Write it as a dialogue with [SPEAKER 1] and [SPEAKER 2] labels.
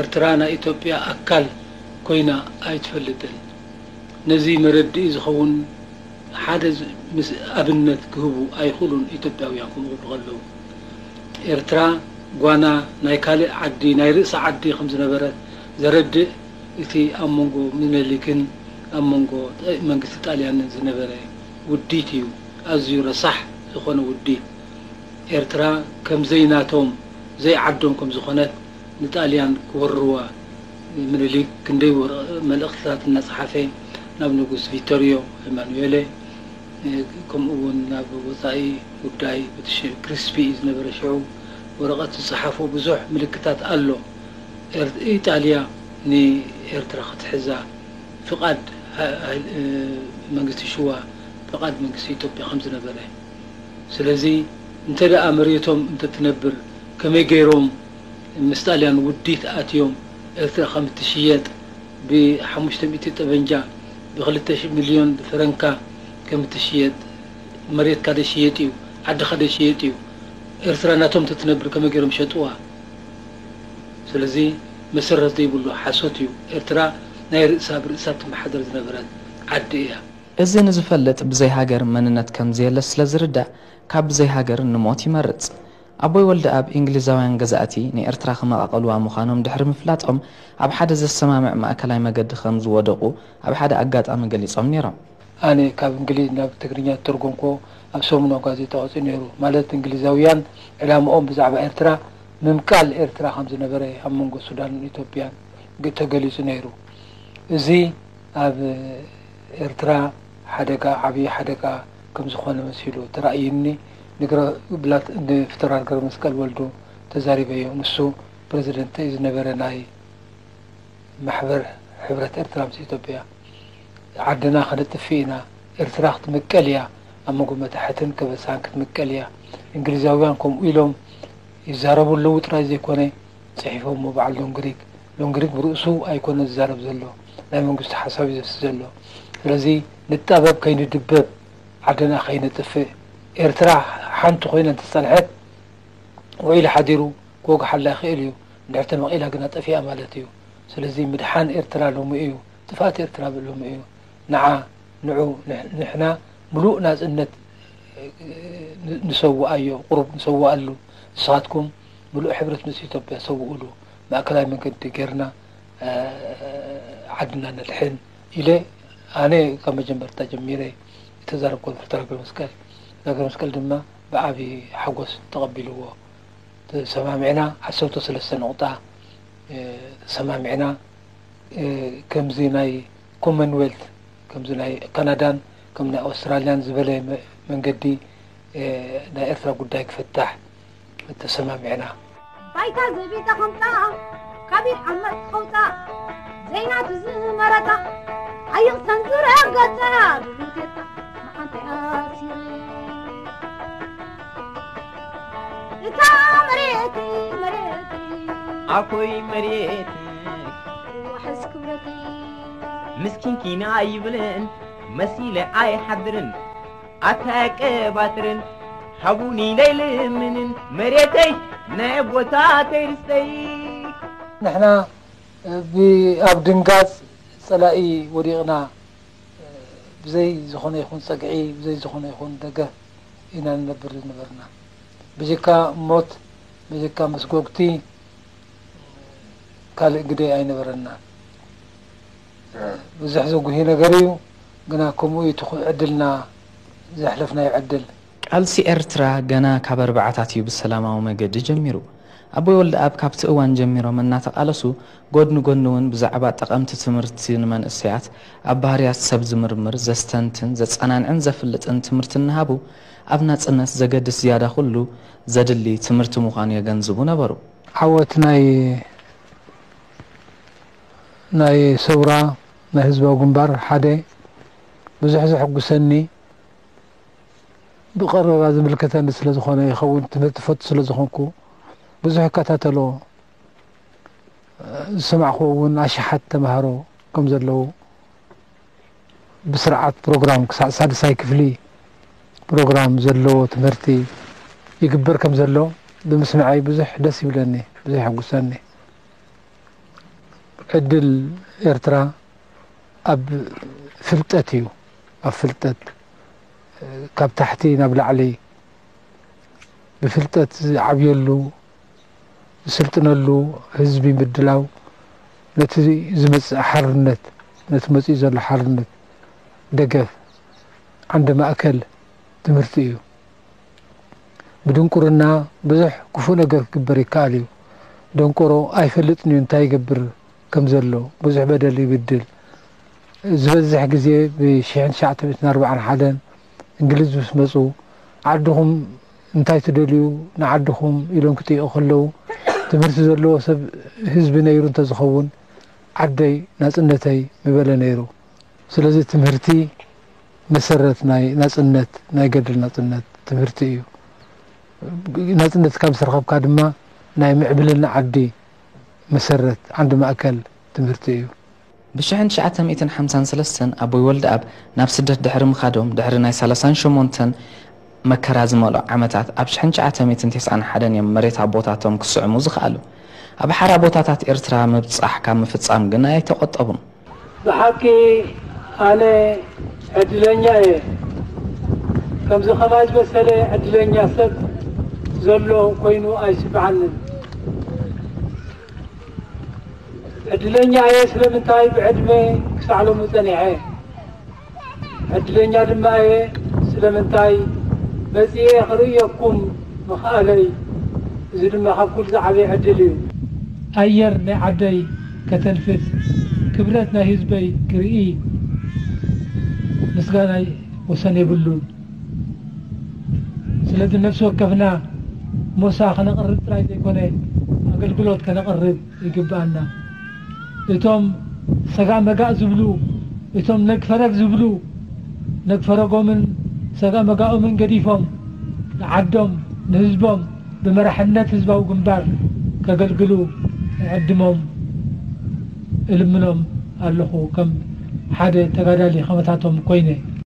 [SPEAKER 1] ኤርትራ ናይ ኢትዮጵያ ኣካል ኮይና ኣይትፈልጥን። ነዚ መረድኢ ዝኸውን ሓደ ኣብነት ክህቡ ኣይኽእሉን ኢትዮጵያውያን ከምኡ ከለዉ። ኤርትራ ጓና ናይ ካልእ ዓዲ ናይ ርእሲ ዓዲ ከም ዝነበረት ዘረድእ እቲ ኣብ መንጎ ምኒልክን ኣብ መንጎ መንግስቲ ጣልያንን ዝነበረ ውዲት እዩ። ኣዝዩ ረሳሕ ዝኾነ ውዲት። ኤርትራ ከም ዘይናቶም ዘይዓዶም ከም ዝኾነት نتاليان كوروا من اللي كندي ور ملخصات الناس حافين ناب نقص فيتوريو إيمانويلي كم هو ناب وصاي وداي بتش كريسبي إذا نبرشعو ورقات الصحافة بزح ملكتات ألو إيطاليا ني إرترخت حزا فقد منقصي شوا فقد منقصي توبيا خمسة نبرة سلازي انت لا امريتهم انت تنبر كما يجيرهم مستاليان وديت آتيوم ارثر خمس تشيات بحموش تميتي تفنجا بغلتش مليون فرنكا كم تشيات مريت كادي شيتيو عد خادي شيتيو ارثر ناتوم تتنبر كما كيرم شتوا سلزي مسر رزدي بلو حاسوتيو ارثر نير سابر سات محضر زنبرات عد ايها
[SPEAKER 2] ازي نزفلت بزي هاجر من نتكم زي لسلزر دا كاب زي هاجر نموتي مرتز ኣቦይ ወልዲ ኣብ እንግሊዛውያን ገዛእቲ ንኤርትራ ክመቓቐልዋ ምዃኖም ድሕሪ ምፍላጦም ኣብ ሓደ ዘሰማምዕ ማእከላይ መገዲ ከም ዝወደቑ ኣብ ሓደ ኣጋጣሚ ገሊፆም ነይሮም።
[SPEAKER 1] ኣነ ካብ እንግሊዝ ናብ ትግርኛ ተርጎምኮ ኣብ ሰሙናዊ ጋዜጣ ወፂ ነይሩ። ማለት እንግሊዛውያን ዕላምኦም ብዛዕባ ኤርትራ ምምቃል ኤርትራ ከም ዝነበረ ኣብ መንጎ ሱዳንን ኢትዮጵያን ተገሊፁ ነይሩ። እዚ ኣብ ኤርትራ ሓደጋ ዓብዪ ሓደጋ ከም ዝኾነ መሲሉ ተራእይኒ نقرا بلات فترال كرم مسكال ولدو تزاري بيو نسو بريزيدنت از نيفر ناي محور حبرة ارترا مس ايتوبيا عدنا خدت فينا ارترا خت مكاليا اما قوم تحتن كبسان كت مكاليا انجليزاويان كوم ويلوم يزاربو اللوت رايزي كوني صحيفو مو بعد لونغريك لونغريك برؤسو ايكون الزارب زلو لا منقصت حسابي زفت زلو رزي نتابب كاين دبب عدنا خاين تفي ارتراح حانتو خينا أنت صالحات وإلى حديرو كوك حلا خيليو نعرف ما إلى قناة في أمالتيو سلزي مدحان إرترا لهم إيو تفات إرترا لهم إيو نعا نعو نحنا ملوء ناس إنت آه، نسوى أيو. قرب نسوى ألو. صادكم ملوء حبرة مسيح تبيا سوى ألو. ما أكلا من كنت قرنا آه، عدنا الحين إلى أنا كما جمبرت جميري. تزارب كون فترة المسكال. ذاك المسكال دمّا بعبي حقوس تقبلوا سمامعنا حسوت ثلاث نقطة سمامعنا كم زيناي كومنولث كم زيناي كندا كم نا أستراليا زبلة من قدي نا إثرا قدايك فتح أنت سمامعنا
[SPEAKER 3] بايتا زبيتا خمتا كبير عمر خمتا زينا تزنه مرتا أيو سنزورا قتا بيتا ما أكسيري حبيبتك مريتي مريتي
[SPEAKER 4] أكوي مريتك
[SPEAKER 3] وحسك مريتي
[SPEAKER 4] مسكين كينا يبلن مسيلة أي حدرن أتاك باترن حبوني ليل منن. مريتي نائب وتاتي
[SPEAKER 1] نحنا بأب دنقاز ፀላኢ ወዲቕና ብዘይ ዝኾነ ይኹን ፀግዒ ብዘይ ዝኾነ ይኹን ደገ ኢና ንነብር ብጀካ ሞት ብጀካ መስጎግቲ ካልእ ግደ ኣይነበረና። ብዙሕ ዘጉሂ ነገር እዩ። ግና ከምኡ እቲ ዕድልና ዘሕለፍናዮ ዕድል።
[SPEAKER 2] ቃልሲ ኤርትራ ገና ካብ ኣርባዕታት እዩ ብሰላማዊ መገዲ ጀሚሩ ابو ولد اب كابت اوان جميرا من ناتق الاسو قدن قدنون بزعبا تقامت تمرتي نمان اسيات اباريات سب زمرمر زستنتن زتسانان عن زفلت ان تمرتن هابو ابنا تسنس زقد سيادة خلو اللي تمرت مخانيا قنزبو نبرو
[SPEAKER 1] حوات ناي ناي سورا نهزبا وقنبار حدي بزحزح حق سني بقرر هذا ملكتان سلازخونا يخون تمرت فوت بزح كتاتلو سمع خو أشي حتى مهرو كم زلو بسرعة بروجرام سادة سايكفلي بروجرام زلو تمرتي يكبر كم زلو بمسمعي بزح دسي بلاني بزح قساني عدل إرترا أب فلتاتيو أب فلتات كاب تحتي نبل علي بفلتات عبيلو سلطنلو حزبي مدلاو نتي زمس حرنت نتي مسي زل حرنت دقف عندما اكل تمرتيو بدنكرنا بزح كفونا قر كبري كاليو دنكرو اي فلتني انتاي قبر كم زلو بزح بدل يبدل زبزح قزي بشيحن شعت بيتنا اربعا حدا انجلز بسمسو عدهم انتاي تدليو نعدهم يلون كتي اخلو تمرسي زلو سب هزب نيرو انت زخون عدي ناس انتي مبالا نيرو سلازي تمرتي مسرت ناي ناس انت ناي قدر ناس انت تمرتي ايو ناس انت كام سرخب كادما ناي معبلنا عدي مسرت عندما اكل تمرتي ايو
[SPEAKER 2] بشحن شعتم ايتن حمسان سلسن ابو يولد اب نفس الدهر مخادم دهر ناي سلسان شمونتن መከራ ዝመልኦ ዓመታት ኣብ 1991 እዮም መሬት ኣቦታቶም ክስዕሙ ዝኽኣሉ ኣብ ሓራ ቦታታት ኤርትራ ምብፃሕ ካብ ምፍፃም ግን ኣይተቆጠቡን።
[SPEAKER 1] ብሓቂ ኣነ ዕድለኛ እየ። ከምዚ ከማይ ዝመሰለ ዕድለኛ ሰብ ዘሎ ኮይኑ ኣይስምዓንን ዕድለኛ እየ ስለምንታይ ብዕድመ ክሳዕ ሎሚ ፀኒሐ ዕድለኛ ድማ እየ ስለምንታይ بدي أغريكم محالي زل ما حكول دعلي عدلي أير نعدي كتنفث كبرتنا هزبي كرئي. نسقاني وسني بلون. سلد نفسه كفنا موسى خنا قرب تراي ديكوني. أقل قلوت خنا قرب يقبعنا. إتوم سقام مقاع زبلو. إتوم نكفرك زبلو. نكفرك ومن ሰጋ መጋኦምን ገዲፎም ንዓዶም ንህዝቦም ብመራሕነት ህዝባዊ ግንባር ከገልግሉ ዕድሞም እልምኖም ኣለኹ ከም ሓደ ተጋዳሊ ከመታቶም ኮይነ